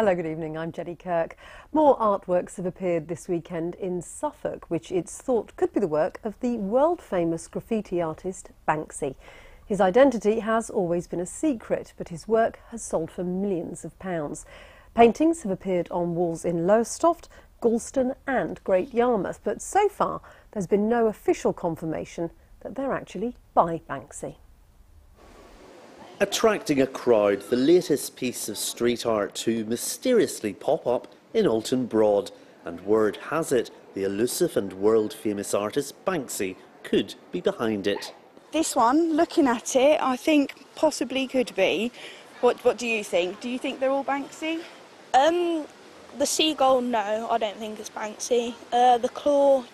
Hello, good evening. I'm Jenny Kirk. More artworks have appeared this weekend in Suffolk, which it's thought could be the work of the world famous graffiti artist Banksy. His identity has always been a secret, but his work has sold for millions of pounds. Paintings have appeared on walls in Lowestoft, Gorleston, and Great Yarmouth, but so far there's been no official confirmation that they're actually by Banksy. Attracting a crowd, the latest piece of street art to mysteriously pop up in Oulton Broad. And word has it, the elusive and world famous artist Banksy could be behind it. This one, looking at it, I think possibly could be. What, what do you think? Do you think they're all Banksy? Um, the seagull, no, I don't think it's Banksy. Uh, the claw,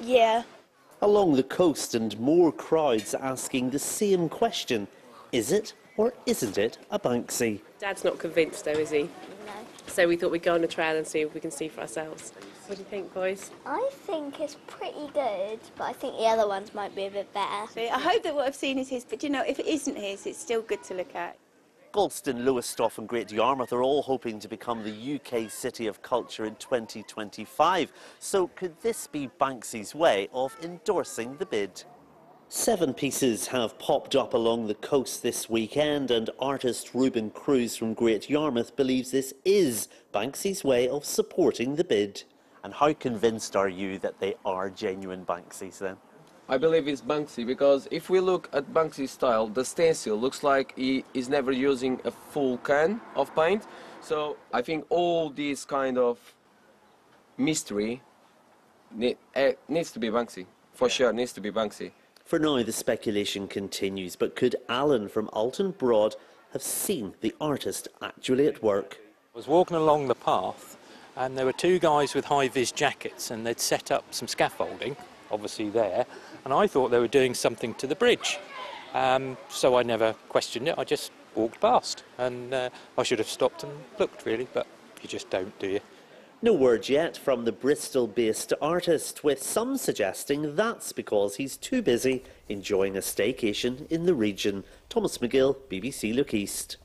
yeah. Along the coast and more crowds asking the same question. Is it or isn't it a Banksy? Dad's not convinced though, is he? No. So we thought we'd go on a trail and see if we can see for ourselves. What do you think, boys? I think it's pretty good, but I think the other ones might be a bit better. See, I hope that what I've seen is his, but you know, if it isn't his, it's still good to look at. Gorleston, Lowestoft and Great Yarmouth are all hoping to become the UK City of Culture in 2025. So could this be Banksy's way of endorsing the bid? Seven pieces have popped up along the coast this weekend, and artist Ruben Cruz from Great Yarmouth believes this is Banksy's way of supporting the bid. And how convinced are you that they are genuine Banksys then? I believe it's Banksy because if we look at Banksy's style, the stencil looks like he is never using a full can of paint. So I think all this kind of mystery uh, needs to be Banksy. For sure, needs to be Banksy. For now, the speculation continues, but could Alan from Oulton Broad have seen the artist actually at work? I was walking along the path and there were two guys with high-vis jackets and they'd set up some scaffolding, obviously there, and I thought they were doing something to the bridge. Um, so I never questioned it, I just walked past and uh, I should have stopped and looked really, but you just don't, do you? No word yet from the Bristol based artist, with some suggesting that's because he's too busy enjoying a staycation in the region. Thomas Magill, BBC Look East.